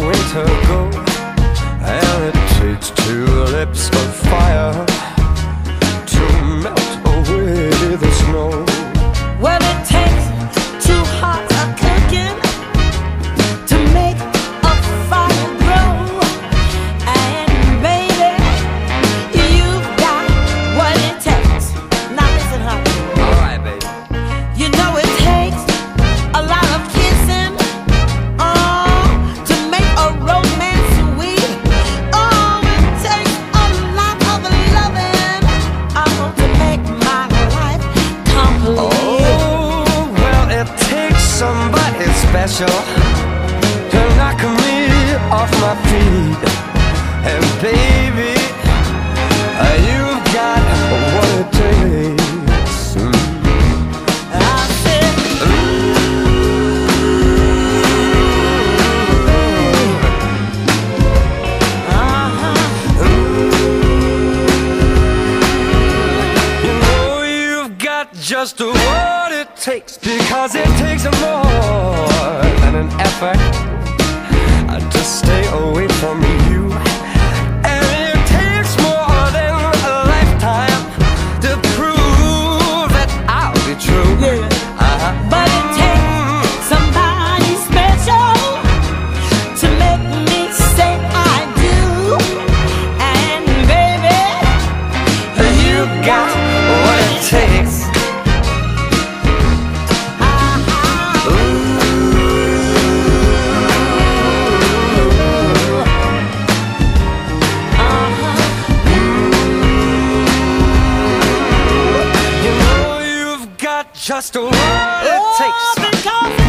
winter gold And it takes two lips of fire. Special knock me off my feet. And baby, uh, you've got what it takes. I said, You know you've got just what it takes because it takes more than just what it oh, takes.